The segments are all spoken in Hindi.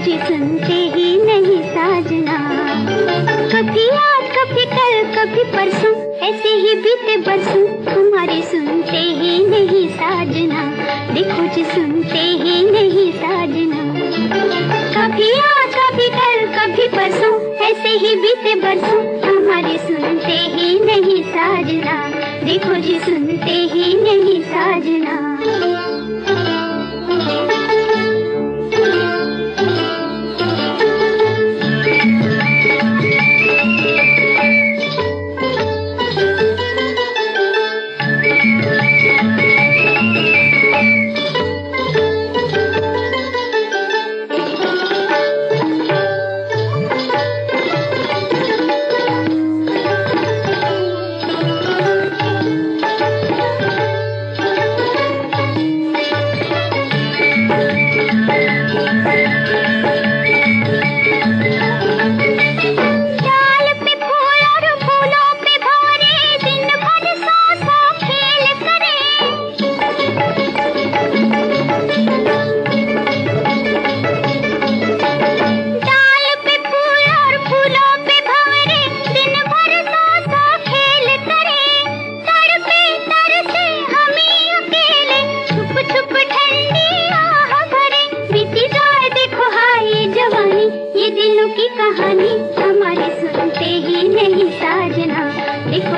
जी सुनते ही नहीं साजना। कभी आज, कभी कल, कभी परसों, ऐसे ही बीते बरसों, तुम्हारे सुनते ही नहीं साजना। देखो जी, सुनते ही नहीं साजना। कभी आज, कभी कल, कभी परसों, ऐसे ही बीते बरसों हमारे सुनते ही नहीं साजना। देखो जी, सुनते ही नहीं साजना।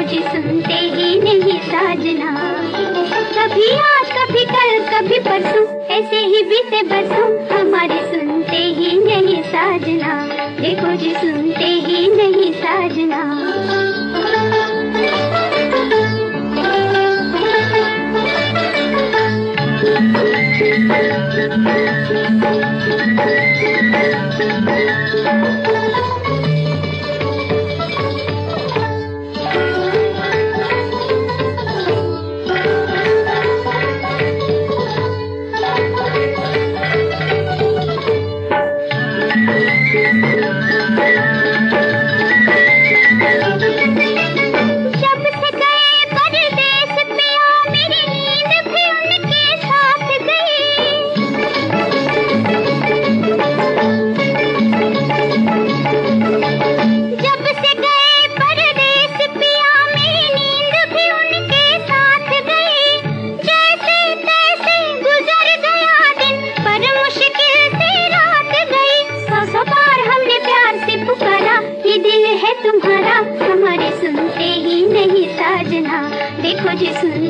जी सुनते ही नहीं साजना। कभी आज कभी कल, कभी परसों, ऐसे ही बीते बरसों हमारे सुनते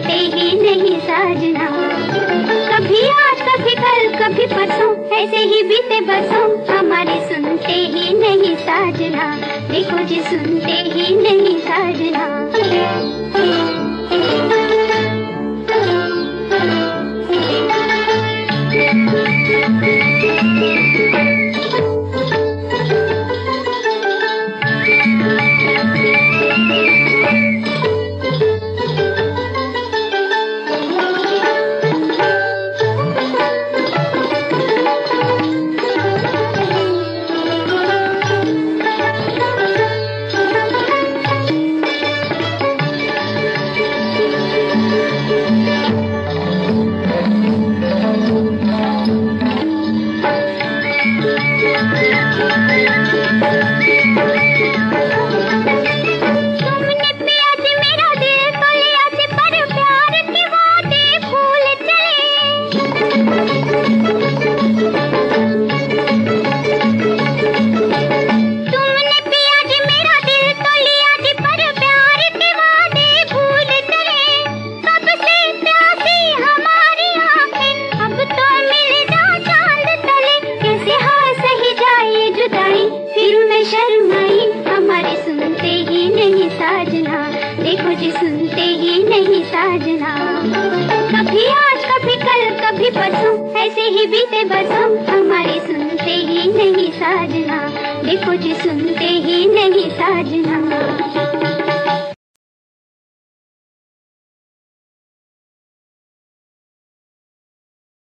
जी सुनते ही नहीं साजना। कभी आज कभी कल कभी परसों, ऐसे ही बीते बरसों। हमारे सुनते ही नहीं साजना। देखो जी, सुनते ही नहीं साजना। ही नहीं साजना। कभी आज, कभी कल, कभी परसों, ऐसे ही बीते बरसों हमारी सुनते ही नहीं साजना। देखो जी, सुनते ही नहीं साजना।